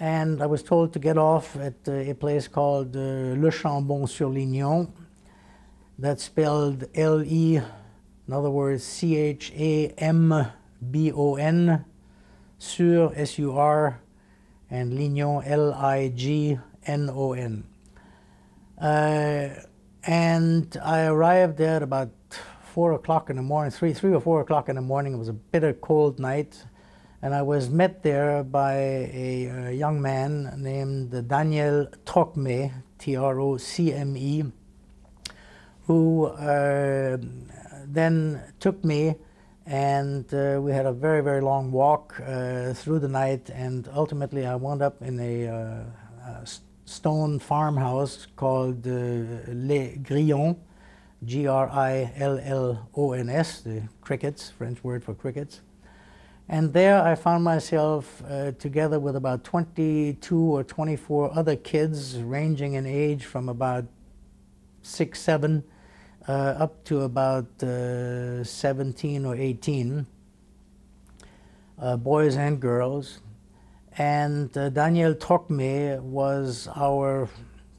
And I was told to get off at uh, a place called uh, Le Chambon-sur-Lignon. That's spelled L-E, in other words, C-H-A-M-B-O-N, sur, S-U-R, and Lignon, L-I-G-N-O-N. Uh, and I arrived there at about four o'clock in the morning, three, three or four o'clock in the morning. It was a bitter cold night. And I was met there by a, a young man named Daniel Trocme, T-R-O-C-M-E, who uh, then took me and uh, we had a very, very long walk uh, through the night and ultimately I wound up in a, uh, a stone farmhouse called uh, Les Grillons, G-R-I-L-L-O-N-S, the crickets, French word for crickets. And there I found myself uh, together with about 22 or 24 other kids ranging in age from about six, seven, uh, up to about uh, 17 or 18, uh, boys and girls. And uh, Daniel Trocme was our,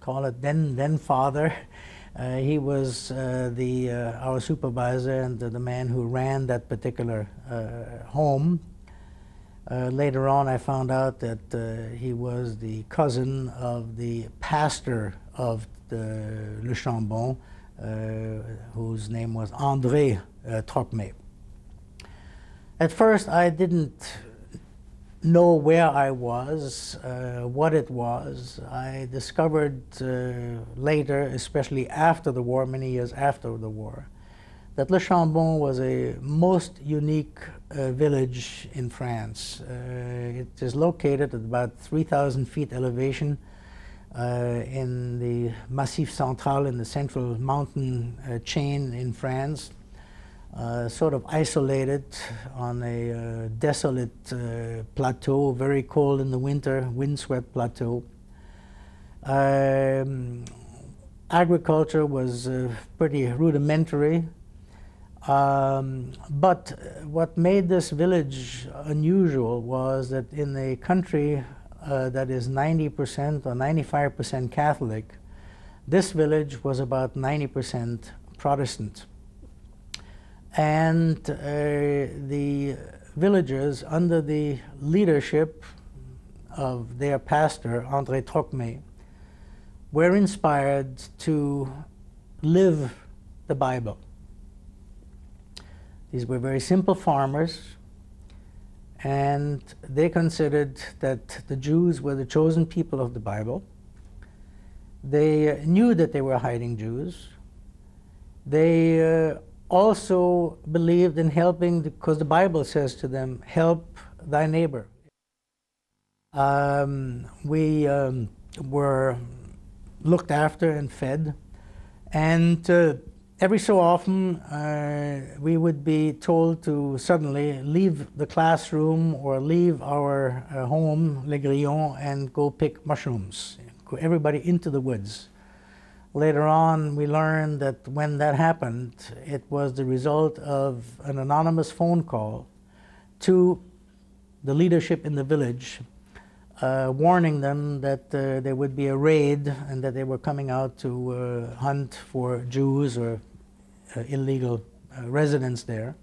call it then, then father. Uh, he was the, our supervisor and the, the, man who ran that particular home. Uh, later on, I found out that uh, he was the cousin of the pastor of the Le Chambon, whose name was André uh. At first, I didn't know where I was, uh, what it was. I discovered uh, later, especially after the war, many years after the war, that Le Chambon was a most unique uh, village in France. Uh, it is located at about 3,000 feet elevation uh, in the Massif Central, in the central mountain uh, chain in France uh, sort of isolated on a uh, desolate plateau, very cold in the winter, windswept plateau. Um, agriculture was pretty rudimentary. Um, but what made this village unusual was that in a country uh, that is 90% or 95% Catholic, this village was about 90% Protestant and uh, the villagers under the leadership of their pastor, André Trocme, were inspired to live the Bible. These were very simple farmers, and they considered that the Jews were the chosen people of the Bible. They knew that they were hiding Jews. They uh, also believed in helping because the Bible says to them, help thy neighbor. Um, we um, were looked after and fed, and uh, every so often uh, we would be told to suddenly leave the classroom or leave our uh, home, Les and go pick mushrooms. Go everybody into the woods. Later on, we learned that when that happened, it was the result of an anonymous phone call to the leadership in the village, uh, warning them that uh, there would be a raid and that they were coming out to uh, hunt for Jews or illegal uh, residents there.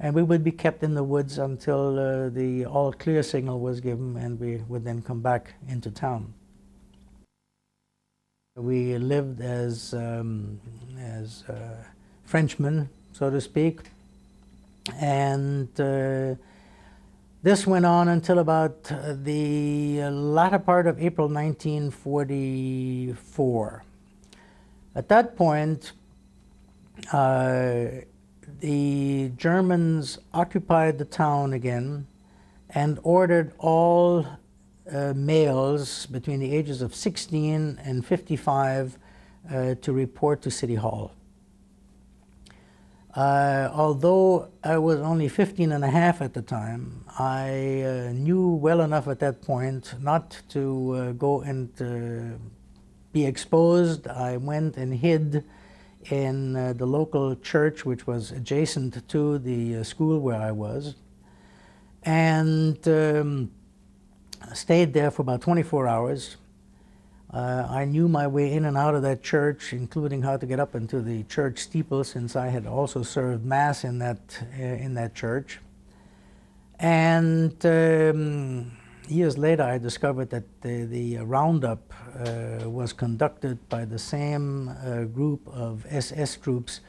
And we would be kept in the woods until uh, the all clear signal was given and we would then come back into town. We lived as, um, as uh, Frenchmen, so to speak, and uh, this went on until about uh, the latter part of April 1944. At that point, uh, the Germans occupied the town again and ordered all uh, males between the ages of 16 and 55 uh, to report to City Hall. Uh, although I was only 15 and a half at the time, I uh, knew well enough at that point not to uh, go and uh, be exposed. I went and hid in the local church, which was adjacent to the school where I was. And um, stayed there for about 24 hours. Uh, I knew my way in and out of that church, including how to get up into the church steeple, since I had also served mass in that uh, in that church. And um, years later, I discovered that the, the roundup uh, was conducted by the same uh, group of SS troops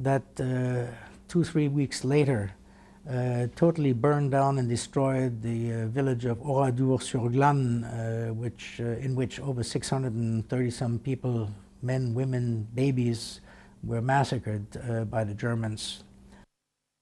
that uh, two three weeks later uh, totally burned down and destroyed the uh, village of Oradour-sur-Glane, uh, which, uh, in which over 630 some people, men, women, babies, were massacred uh, by the Germans